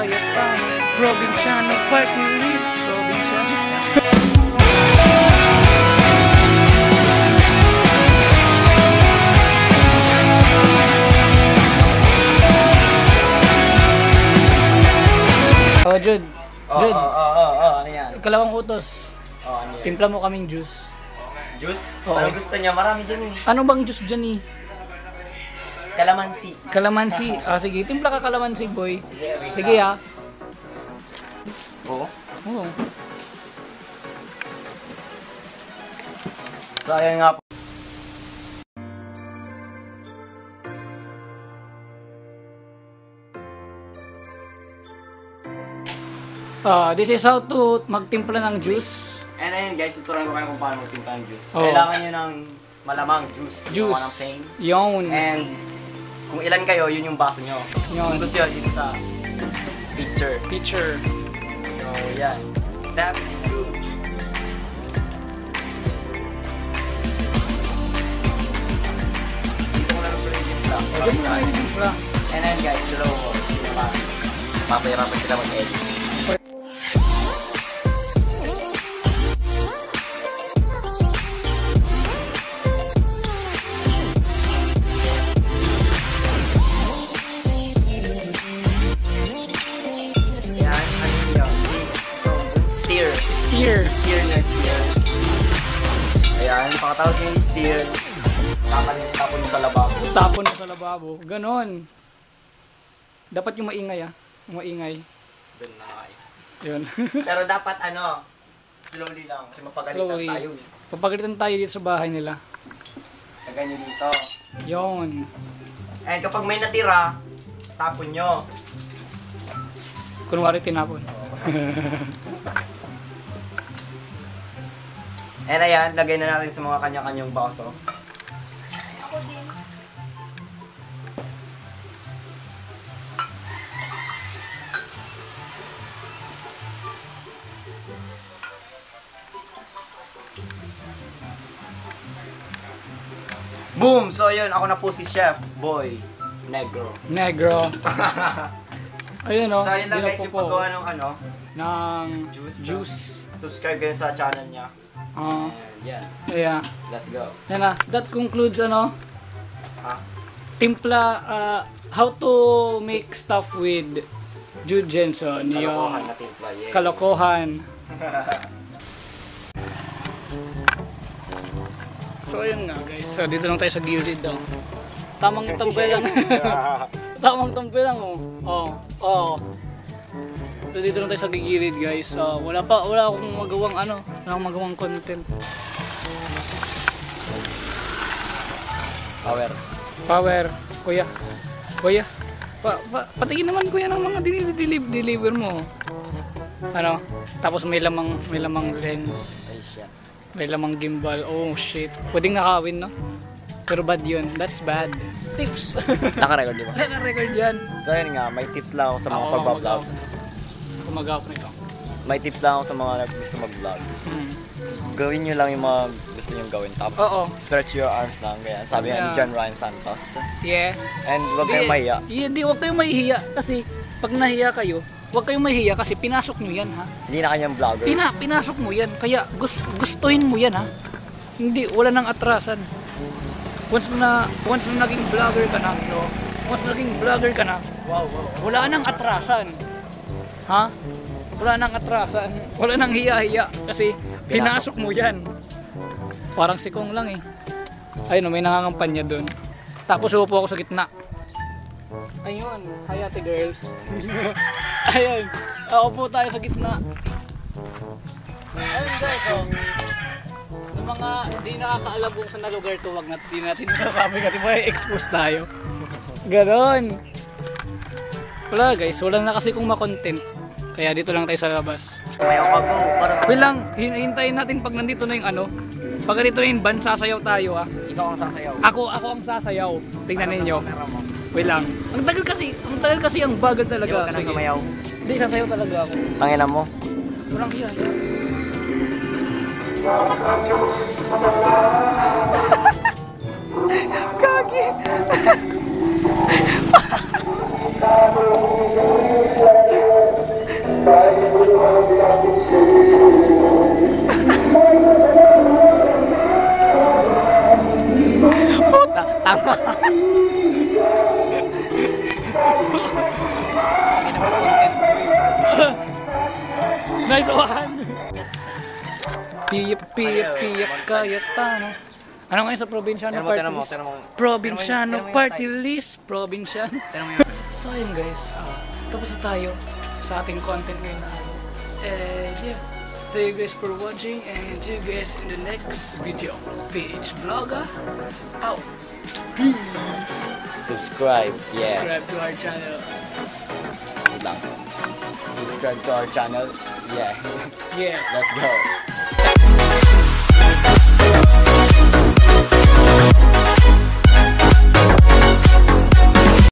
Cayetano Provinciano Party List Provinciano Oh, Jude. Oo, Jude, oo, oo, oo, oo, ano yan? ikalawang utos. Oo, ano yan? Timpla mo kaming juice. Juice? Oo. Ano gusto niya? Marami dyan eh. Ano bang juice dyan eh? Kalamansi. Kalamansi. Ah, sige. Timpla ka kalamansi, boy. Sige, ah. Oo. Oo. So, ayan nga po. Ah, this is how to magtimpla ng juice. And ayun guys, tuturuan ko kayo kung paano magtimpla ng juice. Oo. Kailangan nyo ng malamang juice. You know Juice. saying? Yun. And kung ilan kayo, yun yung baso nyo. Yun. Kung gusto nyo, dito sa picture. Picture. So, yan. Step 2. Dito ko na yung timpla. And then guys, slow mo. Papahirapan sila mag-edit. Steer. Steer na steer. Ayan, pakatapos yung steer, tapon sa lababo. Tapon sa lababo. Ganon. Dapat yung maingay ah. Yung maingay. Doon na kayo. Yun. Pero dapat ano, slowly lang kasi mapagalitan Slowly. tayo eh. Papagalitan tayo dito sa bahay nila. Lagay nyo dito. Yun. And kapag may natira, tapon nyo. Kunwari tinapon. And ayan, lagay na natin sa mga kanya-kanyang baso. Boom! So yun, ako na po si Chef Boy Negro. Negro. Ayun oh. so yun lang guys, po yung paggawa ng ano, Ng Juice. juice. Subscribe kayo sa channel niya. Ah, And yeah, yeah. let's go. Yan na. That concludes ano, Ha? timpla, uh, how to make stuff with Jude Jensen. Kalokohan na timpla, yeah. kalokohan. So ayun nga guys. So dito lang tayo sa gilid daw. Tamang tampay lang. Tamang tampay lang oh. Oh. Oh. So dito lang tayo sa gilid guys. So wala pa wala akong magawang ano, wala akong magawang content. Power. Power, kuya. Kuya. Pa, pa, patingin naman kuya ng mga dinideliver deliver mo. Ano? Tapos may lamang may lamang lens. Ay, shit. May lamang gimbal. Oh shit. Pwedeng nakawin, no? Pero bad yun. That's bad. Tips. Naka-record, di ba? Naka-record yan. So, yun nga, may tips lang ako sa mga Ako pagbablog. Mag-out nito. May tips lang ako sa mga gusto mag-vlog. Hmm. Gawin nyo lang yung mga gusto nyo gawin. Tapos, Oo. stretch your arms lang. Kaya sabi nga ni Yeah. John Ryan Santos. Yeah. And huwag kayong mahiya. Yeah, di, huwag kayong mahihiya. Kasi, pag nahiya kayo, huwag kayong mahihiya kasi pinasok nyo yan, ha? Hindi na kanyang vlogger. Pina, pinasok mo yan. Kaya, gus, gustuhin mo yan, ha? Hindi, wala nang atrasan. Once na, once na naging vlogger ka na, no? once na naging vlogger ka na, wow, wow. wala nang atrasan. Ha? Wala nang atrasan. Wala nang hiya-hiya. Kasi pinasok mo yan. Parang si Kong lang eh. Ayun, may nangangampanya doon. Tapos upo ako sa gitna. Ayun, hi ate girl. Ayun, upo tayo sa gitna. Ayun guys, oh. Sa mga di nakakaalam kung saan na lugar to, wag natin, di natin masasabi kasi may expose tayo. Ganon. Wala guys, wala na kasi kung makontent. Kaya dito lang tayo sa labas. Wait lang, hin- hintayin natin pag nandito na yung ano. Pag ganito na yung band, sasayaw tayo ah. ikaw ang sasayaw. Ako, ako ang sasayaw. Tingnan ninyo. Wait lang. Ang tagal kasi, ang tagal kasi ang bagal Hindi talaga. ka na sumayaw. Hindi, sasayaw talaga ako. Tangina mo. Walang hiya. Gagi. Puta, tama. nice one! Piyak, piyak, piyak, kayat tanong. Ano ngayon sa Provinciano Party List? Provinciano Party List! Provinciano. So yun guys, uh, tapos na tayo sa ating content ngayon. And yeah, thank you guys for watching and see you guys in the next video. PH Vlogger out. Peace! Subscribe. Yeah. Subscribe to our channel. Wait lang. Subscribe to our channel. Yeah. Yeah. Let's go.